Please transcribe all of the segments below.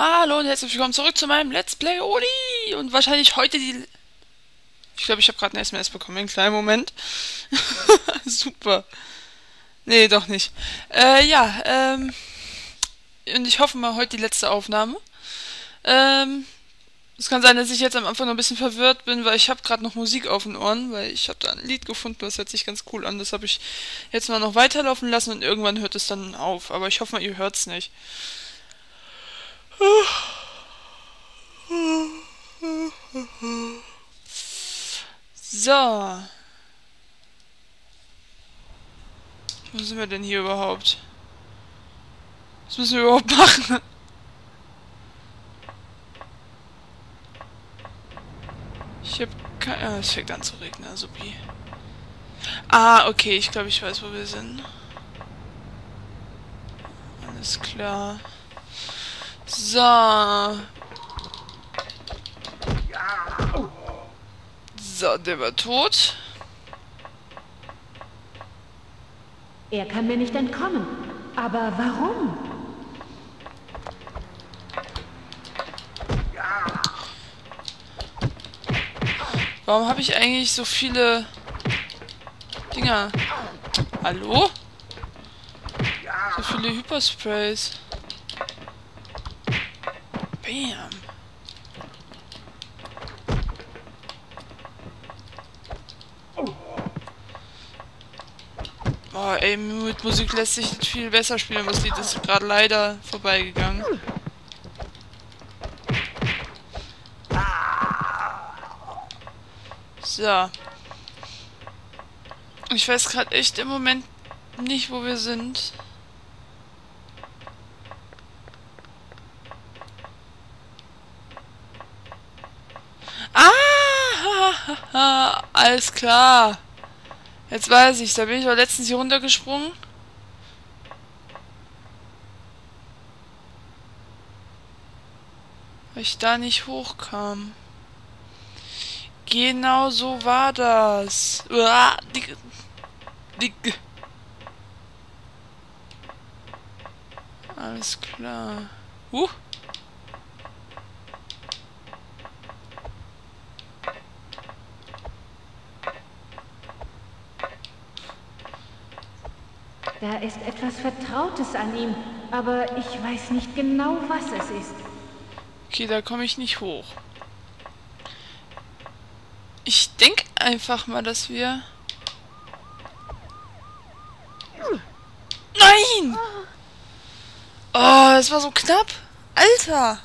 Hallo und herzlich willkommen zurück zu meinem Let's Play Oli und wahrscheinlich heute die... Ich glaube, ich habe gerade eine SMS bekommen. Einen kleinen Moment. Super. Nee, doch nicht. Äh, ja, ähm... Und ich hoffe mal heute die letzte Aufnahme. Ähm... Es kann sein, dass ich jetzt am Anfang noch ein bisschen verwirrt bin, weil ich habe gerade noch Musik auf den Ohren, weil ich habe da ein Lied gefunden, das hört sich ganz cool an. Das habe ich jetzt mal noch weiterlaufen lassen und irgendwann hört es dann auf. Aber ich hoffe mal, ihr hört es nicht. So. Wo sind wir denn hier überhaupt? Was müssen wir überhaupt machen? Ich hab kein... Ah, es fängt an zu regnen, supi. Ah, okay, ich glaube, ich weiß, wo wir sind. Alles klar. So. So, der war tot. Er kann mir nicht entkommen. Aber warum? Warum habe ich eigentlich so viele Dinger? Hallo? So viele Hypersprays. Bam. Oh, ey, mit Musik lässt sich viel besser spielen. Was Lied ist gerade leider vorbeigegangen. So. Ich weiß gerade echt im Moment nicht, wo wir sind. Ah! Alles klar. Jetzt weiß ich. Da bin ich aber letztens hier runtergesprungen. Weil ich da nicht hochkam. Genau so war das. Uah, dick, dick. Alles klar. Huh. Da ist etwas Vertrautes an ihm, aber ich weiß nicht genau, was es ist. Okay, da komme ich nicht hoch. Ich denke einfach mal, dass wir... Nein! Oh, das war so knapp. Alter!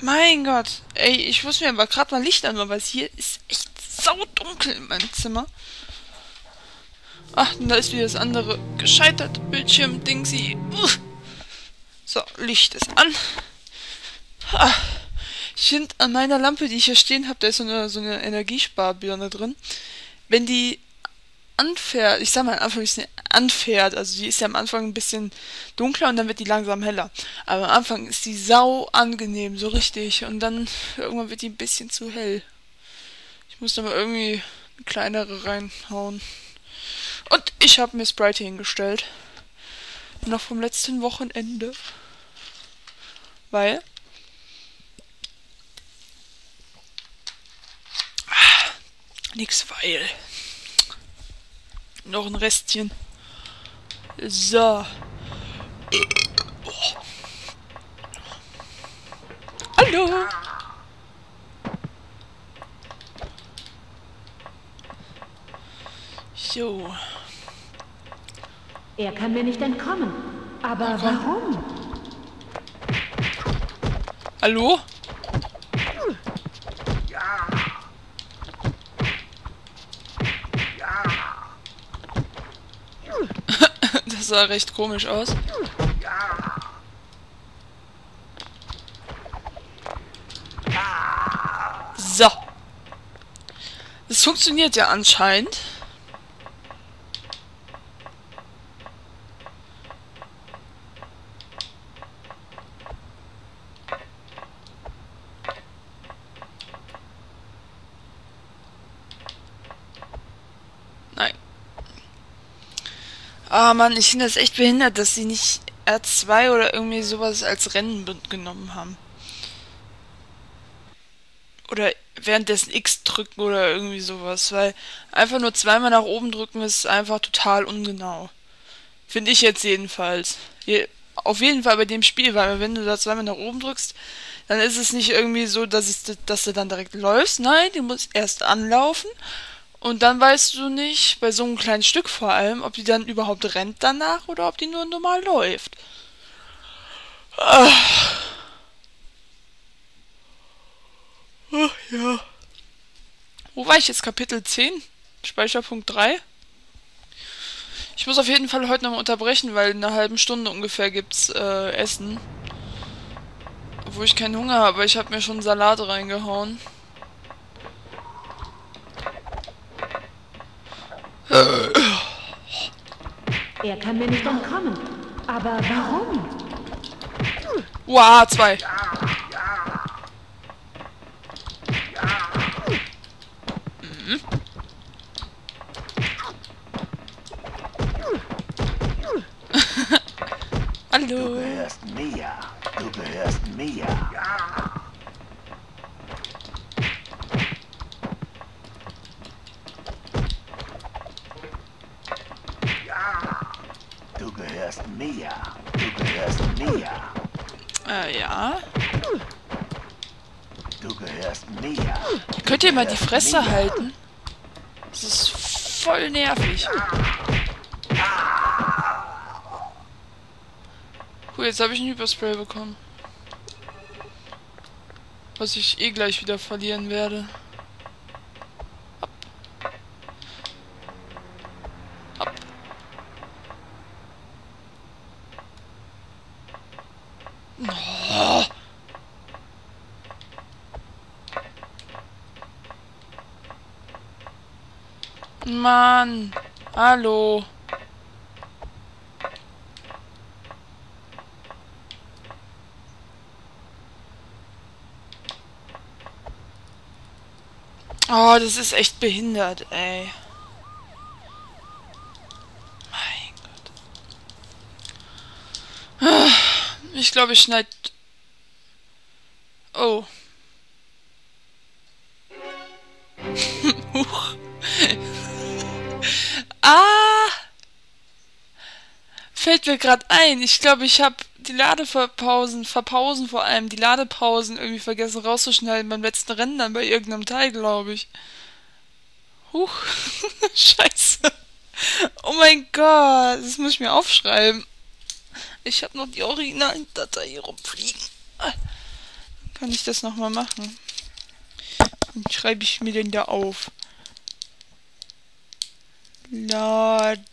Mein Gott. Ey, ich muss mir aber gerade mal Licht an, weil es hier ist echt saudunkel in meinem Zimmer. Ach, da ist wieder das andere gescheiterte Bildschirm-Dingsi. So, Licht ist an. Ich finde, an meiner Lampe, die ich hier stehen habe, da ist so eine, so eine Energiesparbirne drin. Wenn die anfährt, ich sag mal am Anfang ein bisschen anfährt, also die ist ja am Anfang ein bisschen dunkler und dann wird die langsam heller. Aber am Anfang ist die sau angenehm, so richtig. Und dann irgendwann wird die ein bisschen zu hell. Ich muss da mal irgendwie eine kleinere reinhauen. Und ich habe mir Sprite hingestellt. Noch vom letzten Wochenende. Weil Nix weil. Noch ein Restchen. So. Oh. Hallo. So. Er kann mir nicht entkommen. Aber warum? Hallo? Das sah recht komisch aus. So. Das funktioniert ja anscheinend. Ah, Mann, ich finde das echt behindert, dass sie nicht R2 oder irgendwie sowas als Rennen genommen haben. Oder währenddessen X drücken oder irgendwie sowas, weil einfach nur zweimal nach oben drücken ist einfach total ungenau. Finde ich jetzt jedenfalls. Auf jeden Fall bei dem Spiel, weil wenn du da zweimal nach oben drückst, dann ist es nicht irgendwie so, dass, es, dass du dann direkt läufst. Nein, du musst erst anlaufen und dann weißt du nicht, bei so einem kleinen Stück vor allem, ob die dann überhaupt rennt danach oder ob die nur normal läuft. Ach, Ach ja. Wo war ich jetzt? Kapitel 10? Speicherpunkt 3? Ich muss auf jeden Fall heute nochmal unterbrechen, weil in einer halben Stunde ungefähr gibt's äh, Essen. Obwohl ich keinen Hunger habe, ich habe mir schon Salat reingehauen. Er kann mir nicht entkommen. Aber warum? Wow, zwei. Gehörst mir. Du gehörst mir. Äh, ja. Du gehörst mir. Könnt ihr mal die Fresse halten? Das ist voll nervig. Cool, jetzt habe ich ein Hyperspray bekommen. Was ich eh gleich wieder verlieren werde. Ab. Ab. Oh. Mann. Hallo. Oh, das ist echt behindert, ey. Mein Gott. Ich glaube, ich schneid... Oh. Huch. Ah! Fällt mir gerade ein. Ich glaube, ich habe die Ladepausen, Verpausen vor allem, die Ladepausen irgendwie vergessen rauszuschneiden beim letzten Rennen dann bei irgendeinem Teil, glaube ich. Huch. Scheiße. Oh mein Gott, das muss ich mir aufschreiben. Ich habe noch die originalen Datei hier rumfliegen. Kann ich das nochmal machen? Dann schreibe ich mir denn da auf. Lade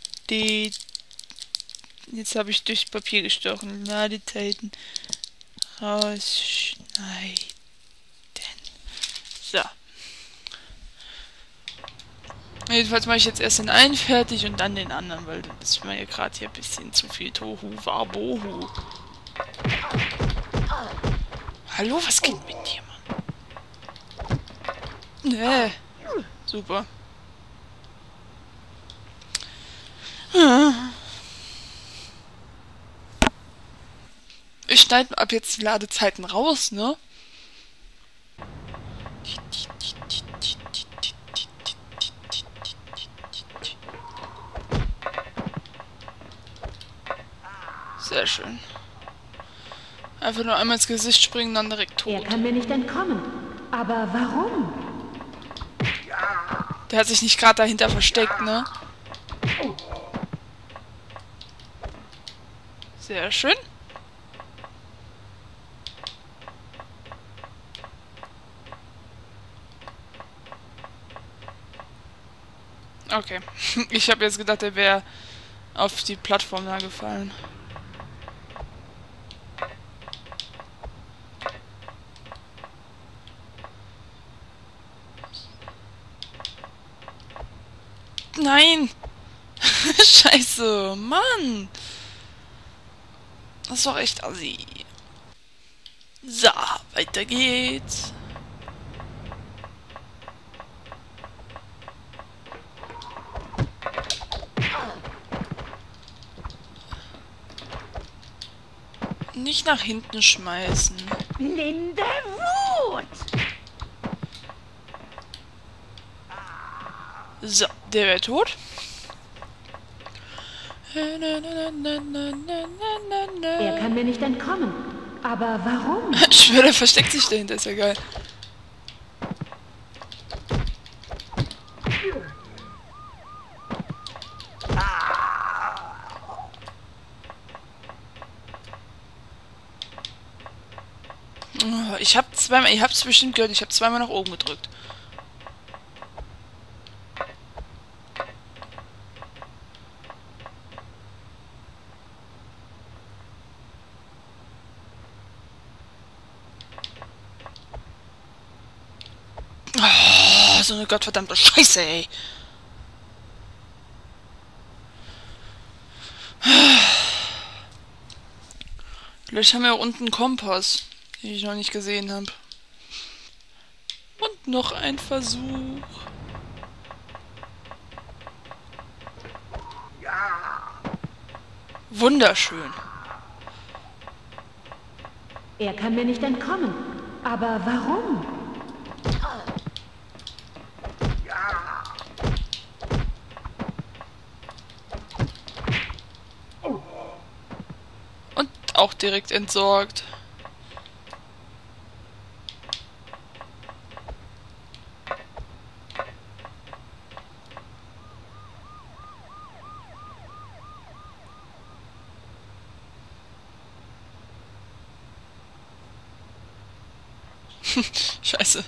Jetzt habe ich durchs Papier gestochen. Ladezeiten rausschneiden. So. Jedenfalls mache ich jetzt erst den einen fertig und dann den anderen, weil das ist mir ja gerade hier ein bisschen zu viel Tohu Wabohu. Hallo, was geht mit dir, Mann? Nee. Super. Ich schneide ab jetzt die Ladezeiten raus, ne? Sehr schön. Einfach nur einmal ins Gesicht springen, dann direkt tot. Er kann mir nicht entkommen. Aber warum? Der hat sich nicht gerade dahinter versteckt, ne? Sehr schön. Okay. Ich habe jetzt gedacht, er wäre auf die Plattform da gefallen. Nein! Scheiße, Mann! Das ist doch echt assi. So, weiter geht's. nicht nach hinten schmeißen. Blinde Wut! So, der wäre tot. Er kann mir nicht entkommen. Aber warum? Ich schwöre, versteckt sich dahinter, ist ja geil. Ich hab zweimal, ihr habt's bestimmt gehört, ich habe zweimal nach oben gedrückt. Oh, so eine gottverdammte Scheiße, ey. Vielleicht haben wir auch unten einen Kompass, den ich noch nicht gesehen habe. Und noch ein Versuch. Wunderschön. Er kann mir nicht entkommen. Aber warum? Und auch direkt entsorgt. Scheiße.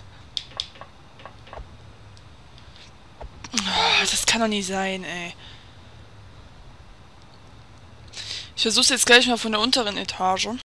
Ah, Das kann doch nicht sein, ey. Ich versuch's jetzt gleich mal von der unteren Etage.